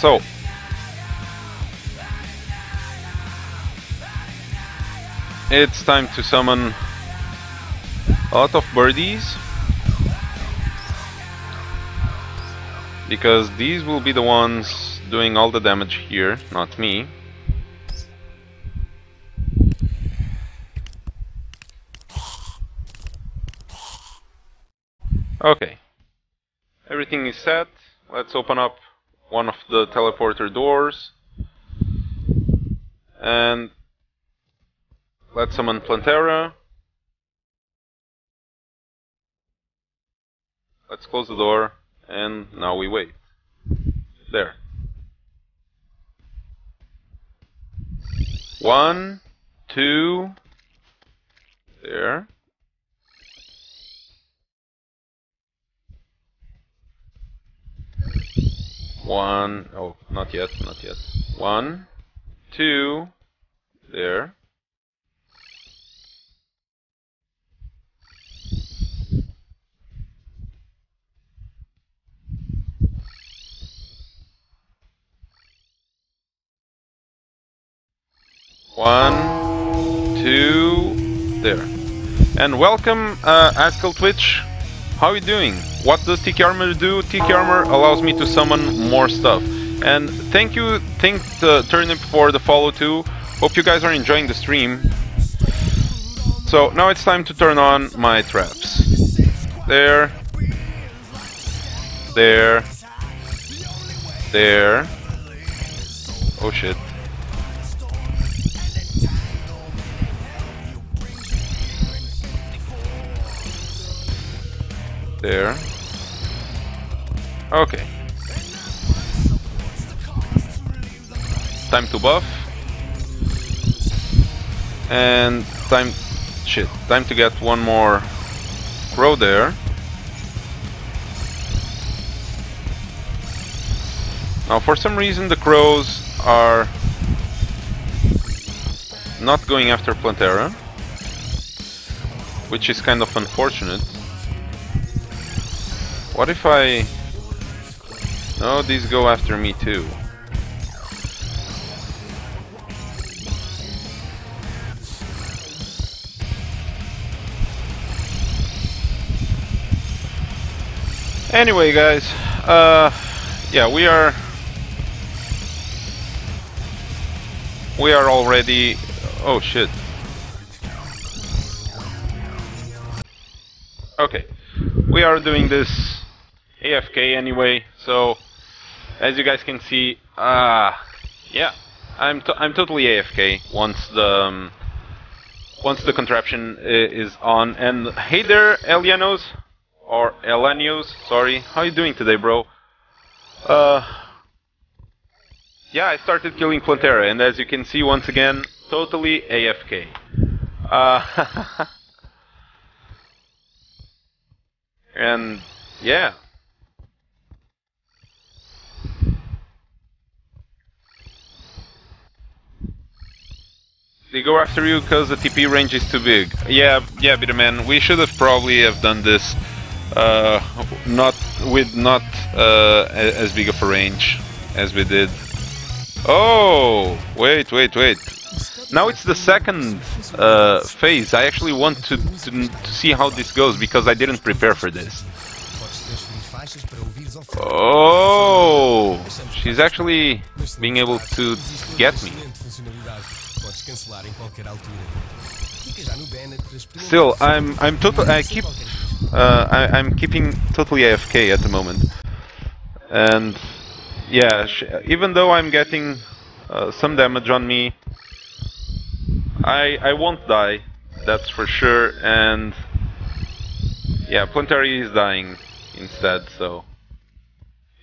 So. It's time to summon a lot of birdies. Because these will be the ones doing all the damage here, not me. Okay. Everything is set. Let's open up one of the teleporter doors. And let's summon Plantera. Let's close the door and now we wait. There. One, two, there. One, oh, not yet, not yet. One, two, there. One, two, there. And welcome, uh, Askel Twitch. How are you doing? What does Tiki Armor do? Tiki Armor allows me to summon more stuff. And thank you, thank Turnip for the follow too. Hope you guys are enjoying the stream. So now it's time to turn on my traps. There. There. There. Oh shit. There. Okay. Time to buff. And time... Shit. Time to get one more crow there. Now for some reason the crows are not going after Plantera. Which is kind of unfortunate. What if I... No, these go after me too. Anyway, guys, uh, yeah, we are... We are already... Oh, shit. Okay, we are doing this AFK anyway, so as you guys can see, uh, yeah, I'm I'm totally AFK once the um, once the contraption is on. And hey there, Elianos or Elanios, sorry, how you doing today, bro? Uh, yeah, I started killing Plantera, and as you can see, once again, totally AFK. Uh, and yeah. They go after you because the TP range is too big. Yeah, yeah, Bitterman, we should have probably have done this uh, not with not uh, as big of a range as we did. Oh, wait, wait, wait. Now it's the second uh, phase. I actually want to, to, to see how this goes because I didn't prepare for this. Oh, she's actually being able to get me. Still, I'm I'm total. I keep uh, I, I'm keeping totally AFK at the moment, and yeah, even though I'm getting uh, some damage on me, I I won't die. That's for sure. And yeah, Plantera is dying instead. So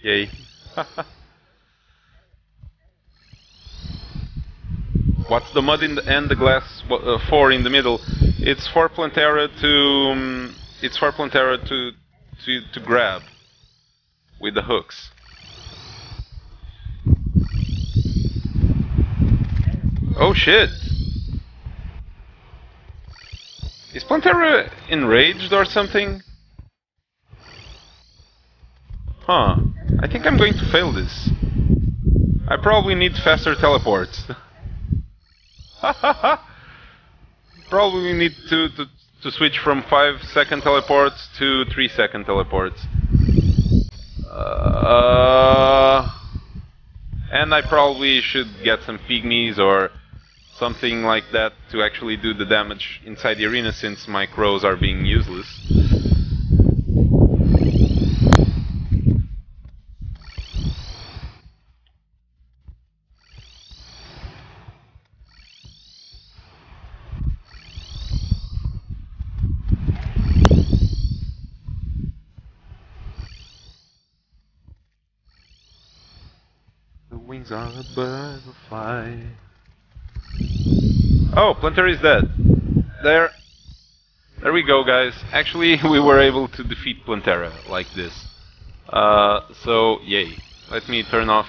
yay. What's the mud in the, and the glass uh, for in the middle? It's for Plantera to um, it's for Plantera to to to grab with the hooks. Oh shit! Is Plantera enraged or something? Huh. I think I'm going to fail this. I probably need faster teleports. probably need to, to to switch from 5 second teleports to 3 second teleports. Uh, and I probably should get some pygmies or something like that to actually do the damage inside the arena since my crows are being useless. Oh, Plantera is dead. There. There we go, guys. Actually, we were able to defeat Plantera like this. Uh, so, yay. Let me turn off